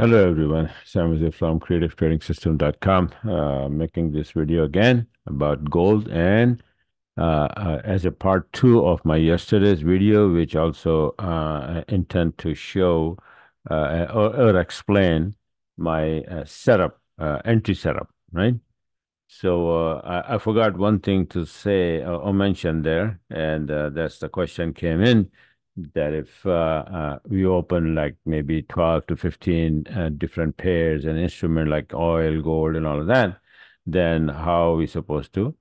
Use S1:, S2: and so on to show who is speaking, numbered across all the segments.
S1: Hello everyone, Sam Vizir from creativetradingsystems.com, uh, making this video again about gold and uh, uh, as a part two of my yesterday's video, which also uh, intend to show uh, or, or, explain my uh, setup, entry setup, right? So I, I, forgot one thing to say or mention there, and that's the question came in that if uh, uh, we open like maybe 12 to 15 uh, different pairs and instrument like oil, gold, and all of that, then how are we supposed to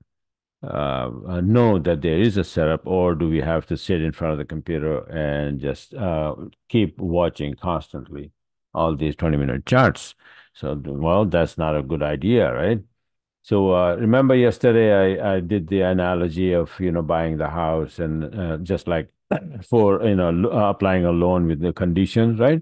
S1: uh, uh, know that there is a setup, or do we have to sit in front of the computer and just uh, keep watching constantly all these 20 minute charts? So, well, that's not a good idea, right? So uh, remember yesterday I, I did the analogy of you know buying the house and uh, just like for you know uh, applying a loan with the conditions, right?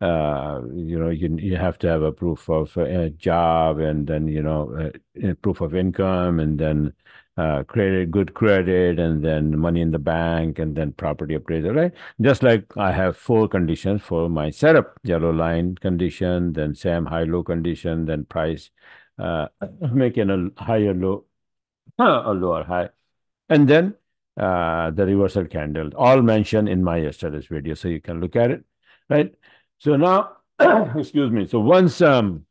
S1: Uh, you know, you you have to have a proof of a job, and then you know a, proof of income, and then uh, credit, good credit, and then money in the bank, and then property appraisal, right? Just like I have four conditions for my setup: yellow line condition, then SAM high low condition, then price uh, making a higher low, a lower high, and then uh, the reversal candle, all mentioned in my yesterday's video, so you can look at it, right? So now, excuse me. So once um,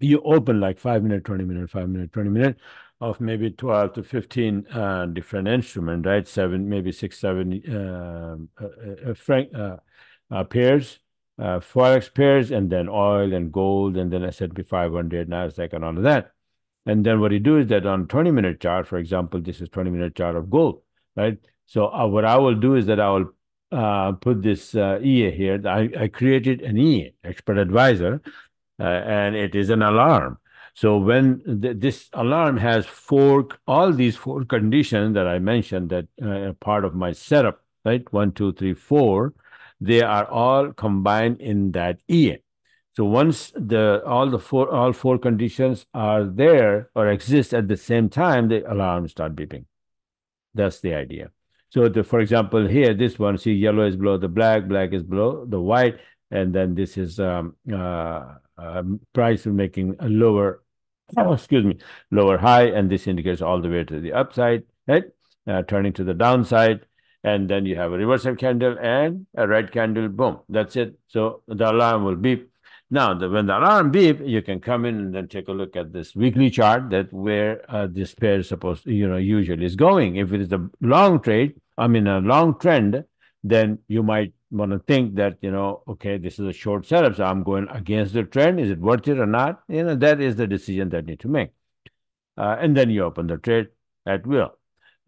S1: you open like five minute, 20 minute, five minute, 20 minute of maybe 12 to 15 uh, different instruments, right? Seven, maybe six, seven uh, uh, uh, frank, uh, pairs, Forex pairs, and then oil and gold, and then S&P 500, NASDAQ, and all of that. And then what you do is that on 20 minute chart, for example, this is 20 minute chart of gold right? So uh, what I will do is that I will uh, put this uh, EA here. I, I created an EA, expert advisor, uh, and it is an alarm. So when th this alarm has four, all these four conditions that I mentioned that uh, are part of my setup, right? One, two, three, four, they are all combined in that EA. So once the all the four all four conditions are there or exist at the same time, the alarm start beeping. That's the idea. So, the, for example, here, this one, see, yellow is below the black, black is below the white, and then this is um, uh, uh, price making a lower, oh, excuse me, lower high, and this indicates all the way to the upside, right? Uh, turning to the downside, and then you have a reversal candle and a red candle, boom, that's it. So the alarm will beep now, the, when the alarm beep, you can come in and then take a look at this weekly chart that where uh, this pair is supposed, you know, usually is going. If it is a long trade, I mean a long trend, then you might want to think that you know, okay, this is a short setup, so I'm going against the trend. Is it worth it or not? You know, that is the decision that you need to make, uh, and then you open the trade at will.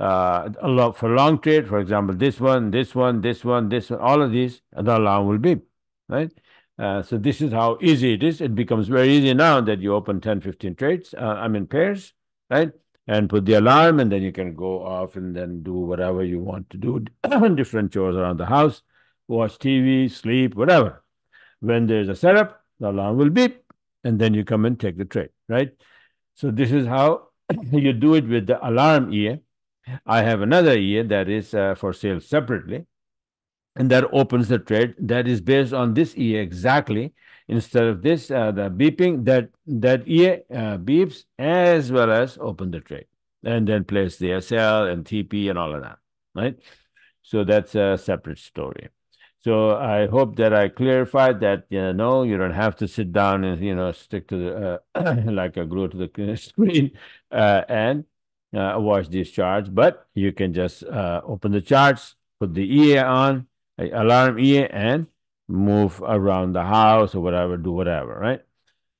S1: Uh, a lot for long trade, for example, this one, this one, this one, this one, all of these, the alarm will beep, right? Uh, so this is how easy it is. It becomes very easy now that you open 10, 15 trades, uh, I mean pairs, right? And put the alarm and then you can go off and then do whatever you want to do, different chores around the house, watch TV, sleep, whatever. When there's a setup, the alarm will beep and then you come and take the trade, right? So this is how you do it with the alarm EA. I have another EA that is uh, for sale separately and that opens the trade that is based on this EA exactly. Instead of this uh, the beeping that that EA uh, beeps as well as open the trade and then place the SL and TP and all of that right? So that's a separate story. So I hope that I clarified that you know you don't have to sit down and you know stick to the uh, like a glue to the screen uh, and uh, watch these charts but you can just uh, open the charts put the EA on alarm EA and move around the house or whatever, do whatever, right?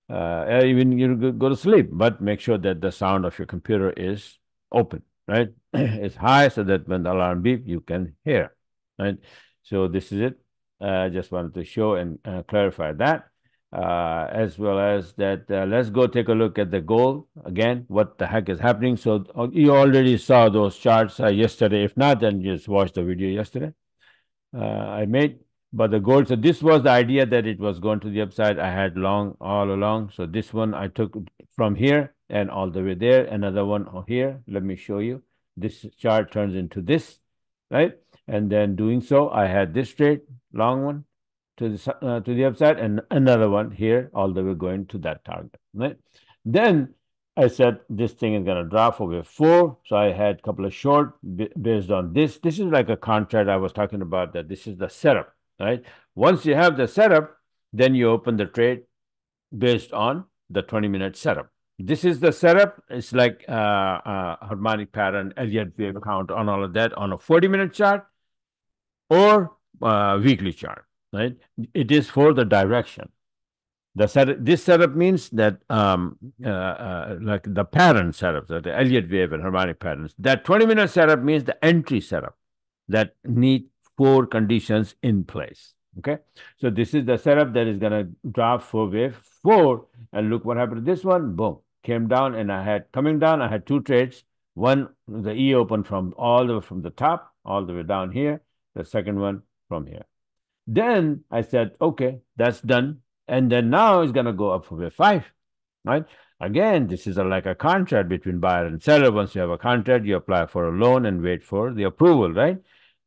S1: Uh, even you go to sleep, but make sure that the sound of your computer is open, right? it's high so that when the alarm beep, you can hear, right? So this is it. I uh, just wanted to show and uh, clarify that, uh, as well as that. Uh, let's go take a look at the goal again. What the heck is happening? So uh, you already saw those charts yesterday. If not, then just watch the video yesterday. Uh, I made. But the gold, so this was the idea that it was going to the upside. I had long all along. So this one I took from here and all the way there. Another one here. Let me show you. This chart turns into this, right? And then doing so, I had this straight long one, to the uh, to the upside, and another one here all the way going to that target. Right? Then I said this thing is going to drop for wave four. So I had a couple of short based on this. This is like a contract I was talking about that this is the setup, right? Once you have the setup, then you open the trade based on the 20 minute setup. This is the setup. It's like uh, uh, harmonic pattern, Elliott wave count on all of that on a 40 minute chart or uh, weekly chart, right? It is for the direction. The set, this setup means that um, uh, uh, like the pattern setup, the Elliott wave and harmonic patterns. That 20 minute setup means the entry setup that need four conditions in place. Okay, so this is the setup that is going to drop for wave four. And look what happened to this one. Boom, came down, and I had coming down. I had two trades. One, the E opened from all the way from the top all the way down here. The second one from here. Then I said, okay, that's done. And then now it's going to go up for five, right? Again, this is a, like a contract between buyer and seller. Once you have a contract, you apply for a loan and wait for the approval, right?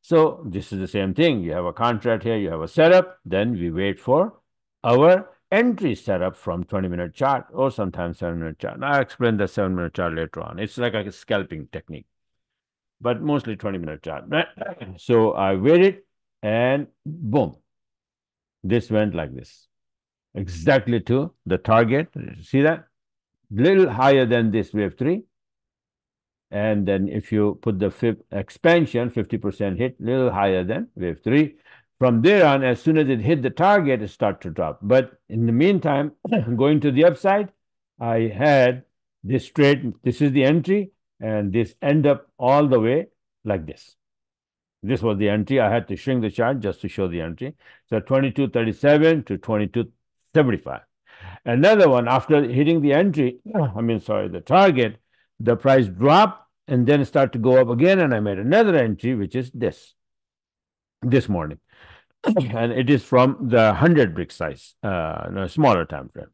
S1: So this is the same thing. You have a contract here, you have a setup, then we wait for our entry setup from 20 minute chart or sometimes 7 minute chart. I'll explain the 7 minute chart later on. It's like a scalping technique, but mostly 20 minute chart. Right? So I waited and boom, this went like this, exactly to the target. See that? Little higher than this wave three. And then if you put the expansion, 50% hit, little higher than wave three. From there on, as soon as it hit the target, it start to drop. But in the meantime, going to the upside, I had this trade. This is the entry, and this end up all the way like this. This was the entry. I had to shrink the chart just to show the entry. So 2237 to 2275. Another one, after hitting the entry, I mean, sorry, the target, the price dropped and then start to go up again. And I made another entry, which is this, this morning. and it is from the 100 brick size, uh, no, smaller time frame.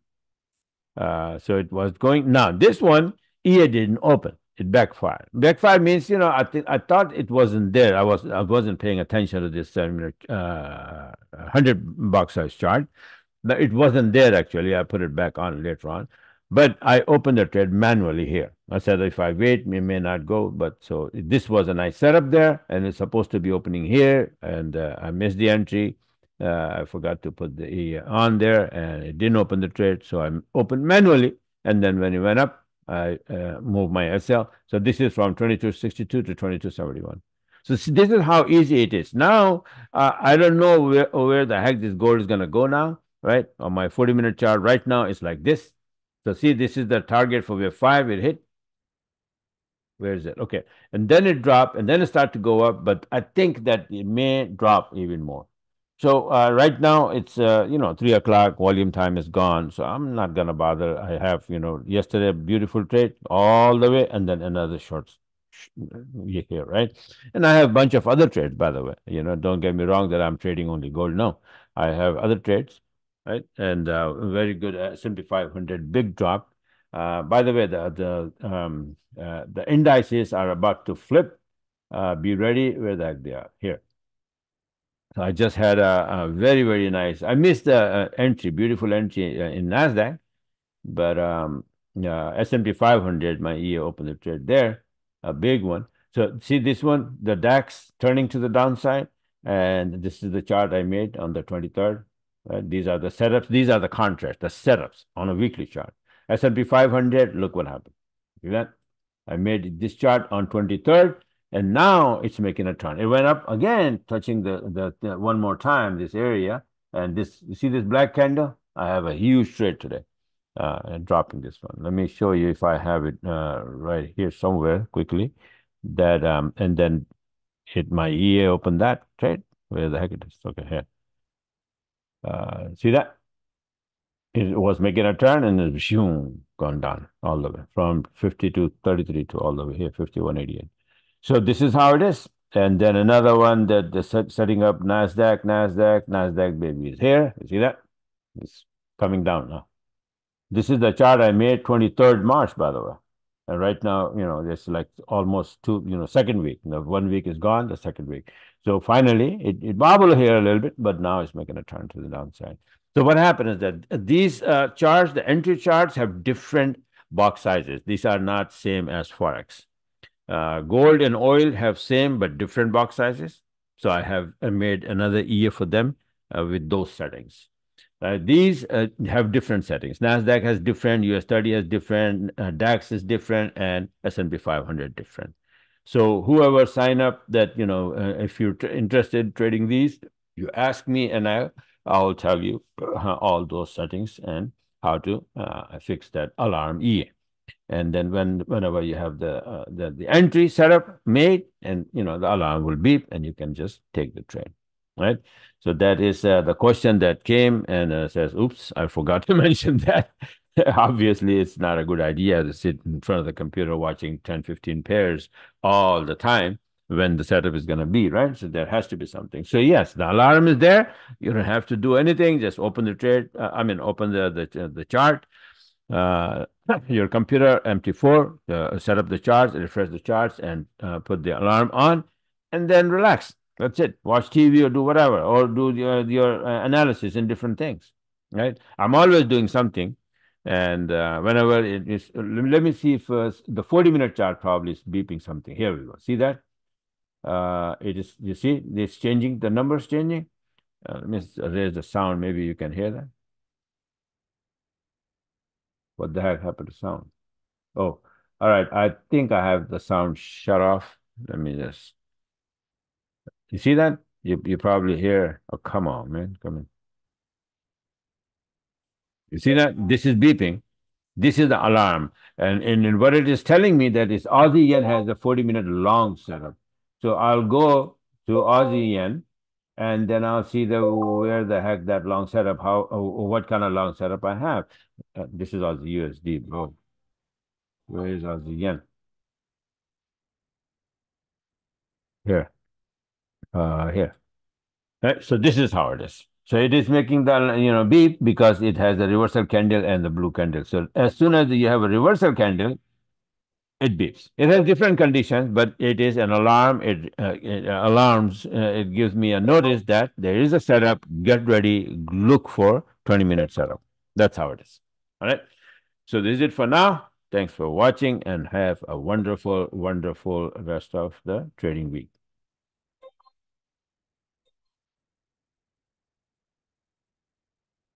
S1: Uh, so it was going, now this one, EA didn't open. It backfired. Backfired means, you know, I I thought it wasn't there. I was I wasn't paying attention to this uh, 100 box size chart. It wasn't there actually. I put it back on later on. But I opened the trade manually here. I said if I wait, it may not go. But so this was a nice setup there, and it's supposed to be opening here, and uh, I missed the entry. Uh, I forgot to put the E on there, and it didn't open the trade, so I opened manually. And then when it went up, I uh, moved my SL. So this is from 2262 to 2271. So this is how easy it is. Now, uh, I don't know where, where the heck this gold is going to go now, right? On my 40 minute chart right now, it's like this. So see, this is the target for wave five. It hit. Where is it? Okay. And then it dropped and then it started to go up. But I think that it may drop even more. So uh, right now it's, uh, you know, three o'clock, volume time is gone. So I'm not going to bother. I have, you know, yesterday, beautiful trade all the way and then another short here, right? And I have a bunch of other trades, by the way. You know, don't get me wrong that I'm trading only gold. No, I have other trades right? And uh, very good S&P 500, big drop. Uh, by the way, the the um, uh, the indices are about to flip. Uh, be ready where they are here. So I just had a, a very very nice. I missed the uh, entry, beautiful entry uh, in Nasdaq, but um, S&P 500, my EA opened the trade there, a big one. So see this one, the DAX turning to the downside, and this is the chart I made on the 23rd. Right? These are the setups. These are the contracts, the setups on a weekly chart. S&P 500, look what happened. See that? I made this chart on 23rd, and now it's making a turn. It went up again, touching the, the, the one more time, this area. And this, you see this black candle? I have a huge trade today. Uh, and dropping this one. Let me show you if I have it uh, right here somewhere quickly. That um, and then hit my EA, open that trade. Where the heck it is? Okay, here. Uh, see that? It was making a turn and then zoom, gone down all the way from 50 to 33 to all the way here, 5188. So this is how it is. And then another one that the set, setting up NASDAQ, NASDAQ, NASDAQ baby is here. You see that? It's coming down now. This is the chart I made 23rd March, by the way. And right now, you know, it's like almost two, you know, second week. The one week is gone, the second week. So finally, it, it wobbled here a little bit, but now it's making a turn to the downside. So what happened is that these uh, charts, the entry charts, have different box sizes. These are not same as forex. Uh, gold and oil have same but different box sizes. So I have made another EA for them uh, with those settings. Uh, these uh, have different settings. Nasdaq has different, US 30 has different, uh, DAX is different, and S&P 500 different. So whoever sign up that, you know, uh, if you're interested in trading these, you ask me and I, I'll tell you uh, all those settings and how to uh, fix that alarm E. And then when whenever you have the, uh, the the entry setup made, and you know the alarm will beep, and you can just take the trade, right? So that is uh, the question that came and says, "Oops, I forgot to mention that." Obviously, it's not a good idea to sit in front of the computer watching 10, 15 pairs all the time when the setup is going to be, right? So there has to be something. So yes, the alarm is there. You don't have to do anything. Just open the trade. Uh, I mean, open the the, the chart. Uh, your computer MT4, uh, set up the charts, refresh the charts, and uh, put the alarm on, and then relax. That's it. Watch TV or do whatever, or do your your uh, analysis in different things. Right? I'm always doing something, and uh, whenever it is, let me see if the 40 minute chart probably is beeping something. Here we go. See that? uh, it is, you see, it's changing, the numbers changing. Uh, let me raise the sound, maybe you can hear that. What the heck happened to sound? Oh, all right, I think I have the sound shut off. Let me just, you see that? You, you probably hear, oh, come on, man, come in. You see that? This is beeping. This is the alarm. And, and what it is telling me that is Aussie yen has a 40 minute long setup. So I'll go to Aussie yen and then I'll see the where the heck that long setup, how what kind of long setup I have. Uh, this is Aussie USD, bro. Where is Aussie yen? Here. Uh, here. So this is how it is. So it is making the you know beep because it has the reversal candle and the blue candle. So as soon as you have a reversal candle, it beeps. It has different conditions, but it is an alarm. It, uh, it alarms. Uh, it gives me a notice that there is a setup. Get ready. Look for 20 minute setup. That's how it is. All right. So this is it for now. Thanks for watching and have a wonderful, wonderful rest of the trading week.